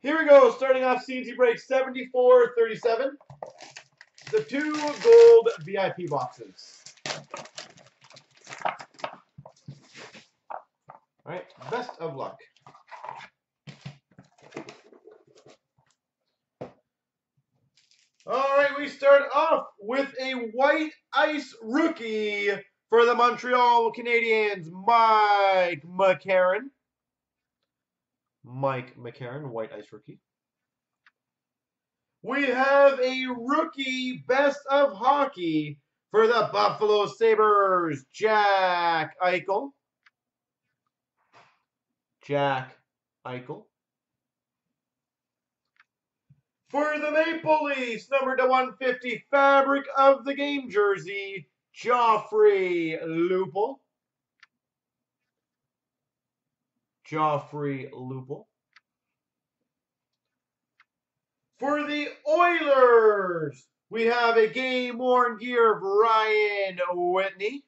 Here we go, starting off CNC break 7437. The two gold VIP boxes. All right, best of luck. All right, we start off with a white ice rookie for the Montreal Canadiens, Mike McCarron. Mike McCarron, white ice rookie. We have a rookie best of hockey for the Buffalo Sabres, Jack Eichel. Jack Eichel. For the Maple Leafs, number to 150, fabric of the game jersey, Joffrey Lupul. Joffrey Lupul. For the Oilers, we have a game-worn gear of Ryan Whitney.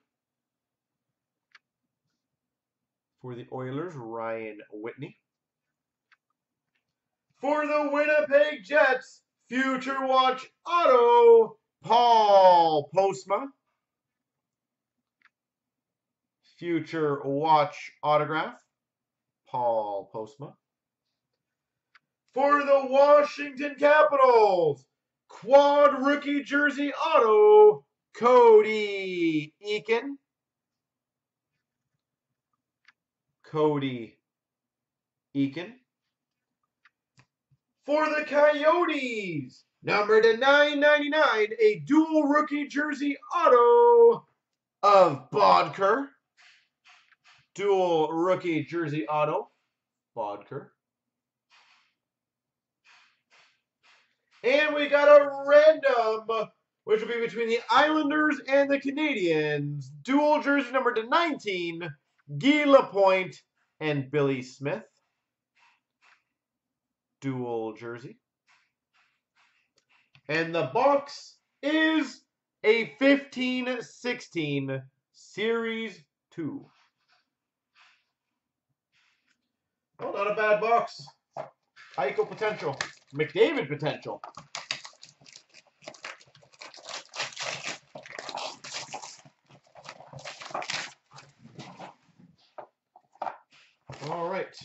For the Oilers, Ryan Whitney. For the Winnipeg Jets, Future Watch Auto, Paul Postma. Future Watch Autograph, Paul Postma. For the Washington Capitals, Quad Rookie Jersey Auto, Cody Eakin. Cody Eakin. For the Coyotes, number to 999, a dual rookie jersey auto of Boedker. Dual rookie jersey auto, Boedker. And we got a random, which will be between the Islanders and the Canadiens. Dual jersey number to 19, Guy Lapointe and Billy Smith. Dual jersey. And the box is a 15-16 Series 2. Not a bad box. Eichel potential. McDavid potential. All right.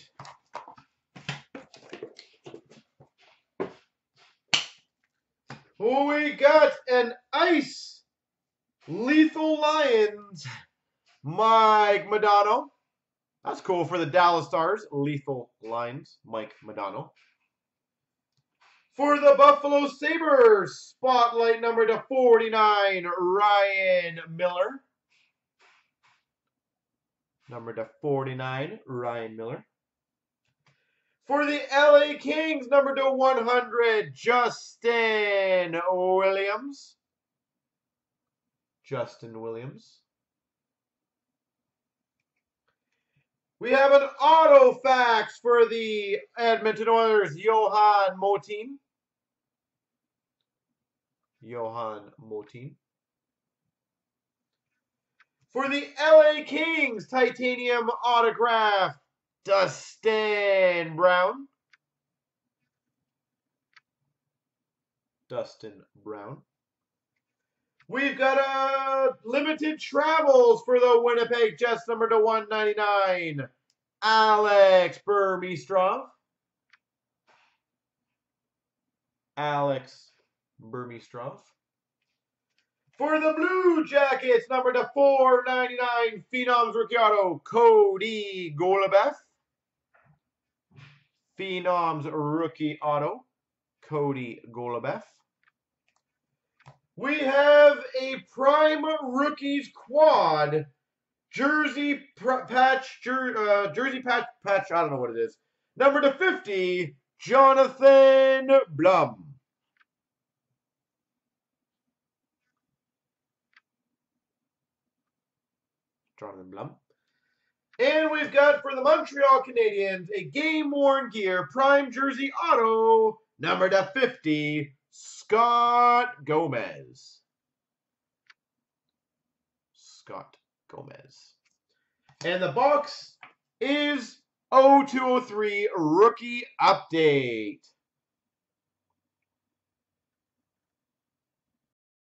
We got an ice Lethal Lines Mike Modano. That's cool for the Dallas Stars. Lethal Lines, Mike Modano. For the Buffalo Sabres, spotlight number to 49, Ryan Miller. Number to 49, Ryan Miller. For the LA Kings, number to 100, Justin Williams. Justin Williams. We have an Autofacts for the Edmonton Oilers, Johan Motin. Johan Motin. For the LA Kings, titanium autograph, Dustin Brown. Dustin Brown. We've got a limited travels for the Winnipeg Jets, number to 199. Alex Burmistrov. Alex Burmistrov. For the Blue Jackets, number to 499, Phenoms Rookie Auto, Cody Goloubef. Phenoms Rookie Auto, Cody Goloubef. We have a Prime Rookies Quad Jersey Patch, jer uh, Jersey Patch, Patch, I don't know what it is. Number to 50, Jonathan Blum. Jonathan Blum. And we've got for the Montreal Canadiens a game worn gear prime jersey auto number to 50 Scott Gomez. Scott Gomez. And the box is 0203 rookie update.